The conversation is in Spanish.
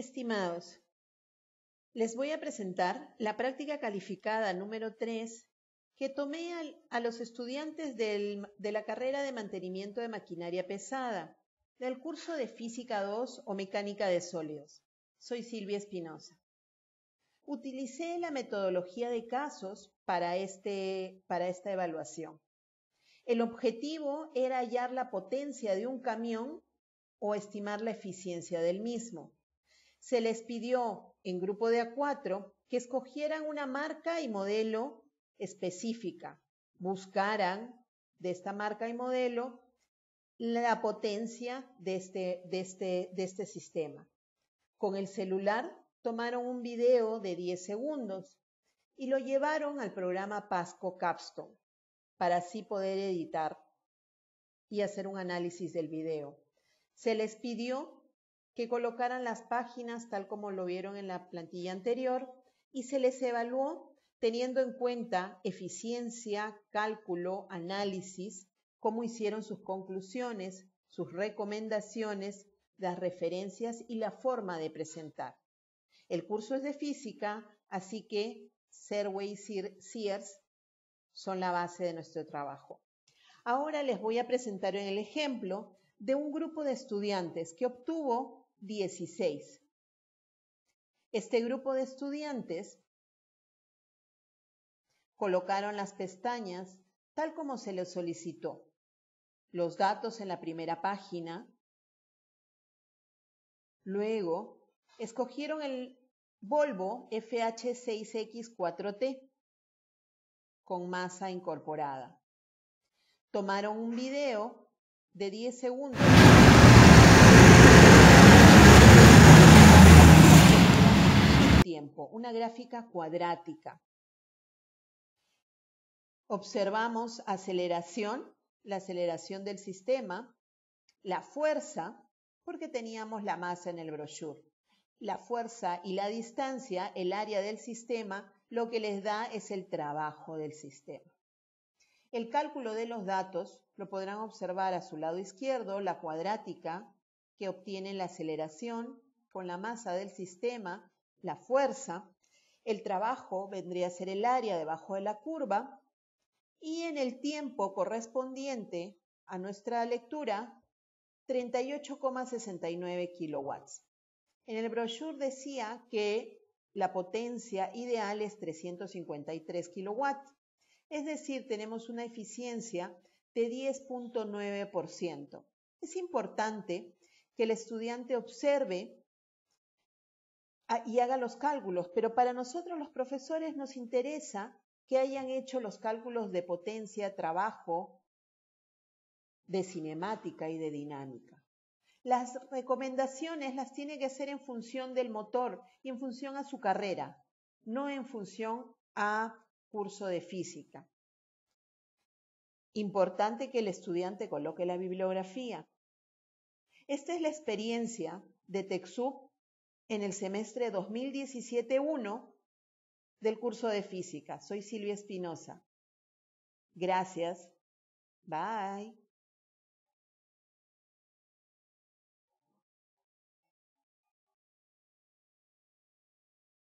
Estimados, les voy a presentar la práctica calificada número 3 que tomé a los estudiantes de la carrera de mantenimiento de maquinaria pesada del curso de Física 2 o Mecánica de Sólidos. Soy Silvia Espinosa. Utilicé la metodología de casos este, para esta evaluación. El objetivo era hallar la potencia de un camión o estimar la eficiencia del mismo. Se les pidió en grupo de A4 que escogieran una marca y modelo específica, buscaran de esta marca y modelo la potencia de este, de este, este sistema. Con el celular tomaron un video de 10 segundos y lo llevaron al programa Pasco Capstone para así poder editar y hacer un análisis del video. Se les pidió que colocaran las páginas tal como lo vieron en la plantilla anterior y se les evaluó teniendo en cuenta eficiencia, cálculo, análisis, cómo hicieron sus conclusiones, sus recomendaciones, las referencias y la forma de presentar. El curso es de física, así que Serway y Sears son la base de nuestro trabajo. Ahora les voy a presentar el ejemplo de un grupo de estudiantes que obtuvo 16. Este grupo de estudiantes colocaron las pestañas tal como se les solicitó. Los datos en la primera página. Luego, escogieron el Volvo FH6X4T con masa incorporada. Tomaron un video de 10 segundos. Tiempo, una gráfica cuadrática. Observamos aceleración, la aceleración del sistema, la fuerza, porque teníamos la masa en el brochure. La fuerza y la distancia, el área del sistema, lo que les da es el trabajo del sistema. El cálculo de los datos lo podrán observar a su lado izquierdo, la cuadrática que obtiene la aceleración con la masa del sistema, la fuerza, el trabajo vendría a ser el área debajo de la curva y en el tiempo correspondiente a nuestra lectura, 38,69 kilowatts. En el brochure decía que la potencia ideal es 353 kilowatts, es decir, tenemos una eficiencia de 10.9%. Es importante que el estudiante observe y haga los cálculos, pero para nosotros los profesores nos interesa que hayan hecho los cálculos de potencia, trabajo, de cinemática y de dinámica. Las recomendaciones las tiene que hacer en función del motor y en función a su carrera, no en función a curso de física. Importante que el estudiante coloque la bibliografía. Esta es la experiencia de TechSoup en el semestre 2017-1 del curso de física. Soy Silvia Espinosa. Gracias. Bye.